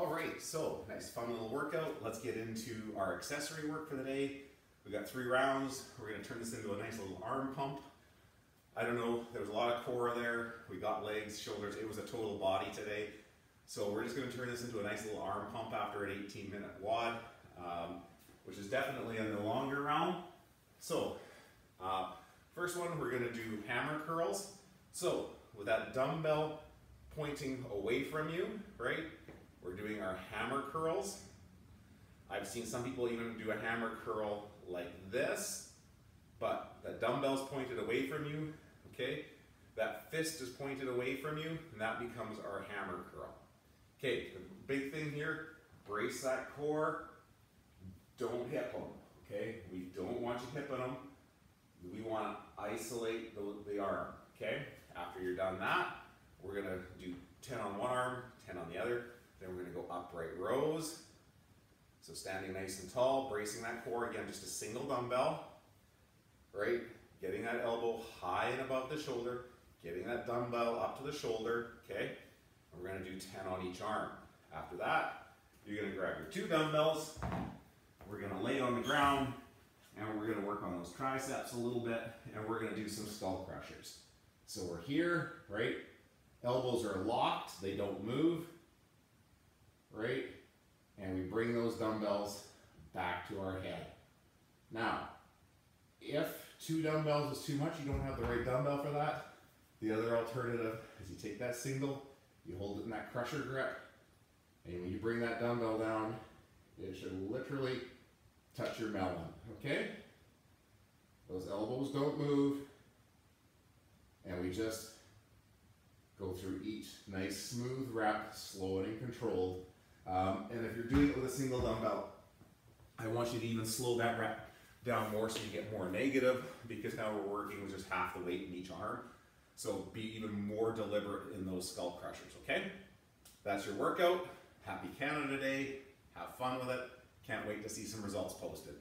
All right, so nice fun little workout. Let's get into our accessory work for the day. We've got three rounds. We're gonna turn this into a nice little arm pump. I don't know, there was a lot of core there. We got legs, shoulders, it was a total body today. So we're just gonna turn this into a nice little arm pump after an 18 minute WOD, um, which is definitely in the longer round. So, uh, first one, we're gonna do hammer curls. So, with that dumbbell pointing away from you, right? We're doing our hammer curls. I've seen some people even do a hammer curl like this, but the dumbbell's pointed away from you, okay? That fist is pointed away from you, and that becomes our hammer curl. Okay, the big thing here, brace that core, don't hip them, okay? We don't want you hipping them. We want to isolate the, the arm, okay? After you're done that, we're gonna do 10 on one arm, 10 on the other, then we're gonna go upright rows. So standing nice and tall, bracing that core, again, just a single dumbbell, right? Getting that elbow high and above the shoulder, getting that dumbbell up to the shoulder, okay? We're gonna do 10 on each arm. After that, you're gonna grab your two dumbbells, we're gonna lay on the ground, and we're gonna work on those triceps a little bit, and we're gonna do some skull crushers. So we're here, right? Elbows are locked, they don't move, right? And we bring those dumbbells back to our head. Now, if two dumbbells is too much, you don't have the right dumbbell for that, the other alternative is you take that single, you hold it in that crusher grip, and when you bring that dumbbell down, it should literally touch your melon, okay? Those elbows don't move, and we just go through each nice smooth rep, slow and controlled. Um, and if you're doing it with a single dumbbell, I want you to even slow that rep down more so you get more negative because now we're working with just half the weight in each arm. So be even more deliberate in those skull crushers, okay? That's your workout. Happy Canada Day. Have fun with it. Can't wait to see some results posted.